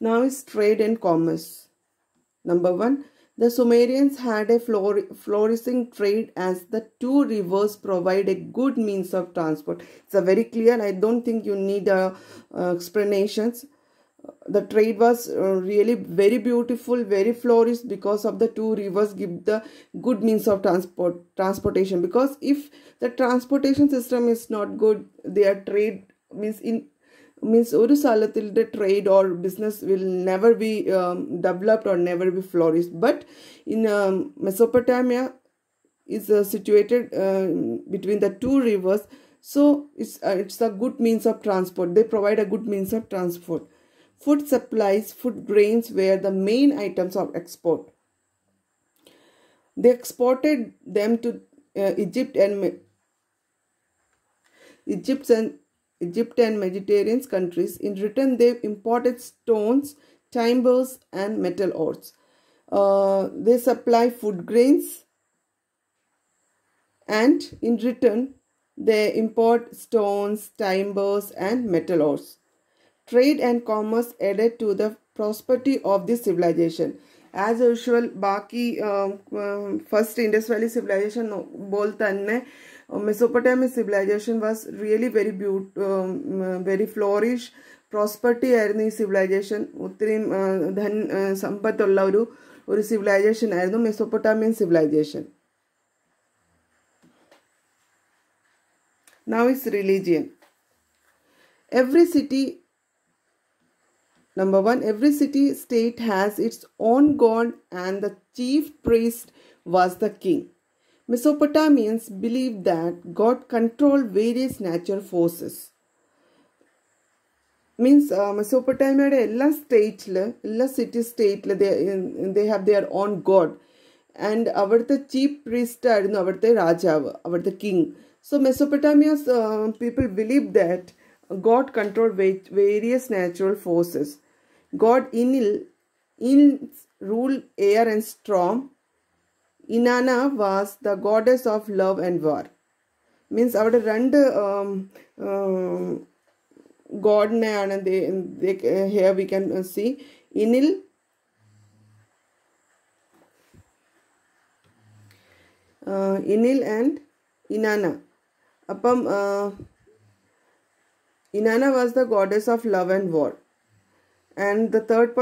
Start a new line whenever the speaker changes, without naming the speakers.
Now is trade and commerce. Number one, the Sumerians had a flour- flourishing trade as the two rivers provide a good means of transport. It's a very clear. I don't think you need uh, uh, explanations. The trade was uh, really very beautiful, very flourished because of the two rivers give the good means of transport transportation. Because if the transportation system is not good, their trade means in means ഒരു സ്ഥലത്തിൻ്റെ trade or business will never be developed or never be flourish but in മെസോപ്പൊട്ടാമിയ is uh, situated uh, between the two rivers so it's uh, it's a good means of transport they provide a good means of transport food supplies food grains were the main items of export they exported them to uh, egypt and Me- egypt and egypt and mediterranean countries in return they imported stones timbers and metal ores uh, they supply food grains and in return they import stones, timbers, and metal ores. Trade and commerce added to the prosperity of this civilization. As usual, ബാക്കി first Indus Valley civilisation പോലെ തന്നെ Mesopotamian civilisation was really very ബ്യൂ very flourish prosperity ആയിരുന്നു ഈ civilisation ഒത്തിരി ധൻ സമ്പത്തുള്ള ഒരു ഒരു civilisation ആയിരുന്നു Mesopotamian civilisation Now is religion. Every city, number one, every city state has its own god, and the chief priest was the king. Mesopotamians believed that God controlled various natural forces. Means മെസോപ്പൊട്ടാമിയയുടെ എല്ലാ സ്റ്റേറ്റിൽ എല്ലാ city സ്റ്റേറ്റിൽ they have their own God and അവിടുത്തെ chief priest ആയിരുന്നു അവിടുത്തെ രാജാവ് അവിടുത്തെ king So Mesopotamia's uh, people believed that God controlled va- various natural forces. God Enlil, Enlil ruled air and storm. Inanna was the goddess of love and war. Means അവിടെ രണ്ട് ഗോഡിനെയാണ് here we can see ഇനിൽ ഇനിൽ and ഇനാന അപ്പം ഇനാന was the goddess of love and war and the third point